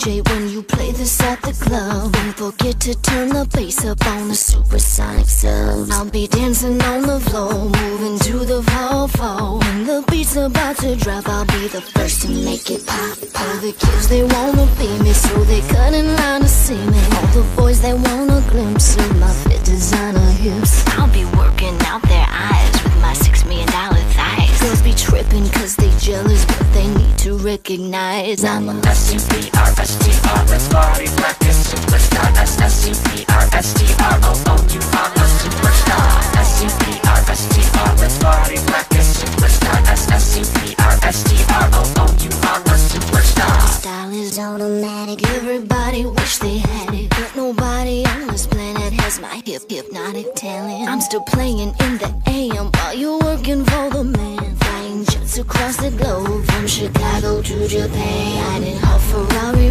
DJ when you play this at the club. Don't forget to turn the bass up on the supersonic sub. I'll be dancing on the floor, moving to the fall fall. When the beat's about to drop, I'll be the first to make it pop. All the kids they wanna be me, so they cut in line to see me. All the boys they want a glimpse of my fit designer hips. I'll jealous, but they need to recognize I'm a S-U-P-R-S-T-R, let's party like a superstar. You are a superstar. S-U-P-R-S-T-R, let's party like a superstar. You are superstar. Style is automatic, everybody wish they had it. But nobody on this planet has my hip hypnotic talent. I'm still playing in the AM while you're working for the across the globe from Chicago to Japan. I did hot Ferrari.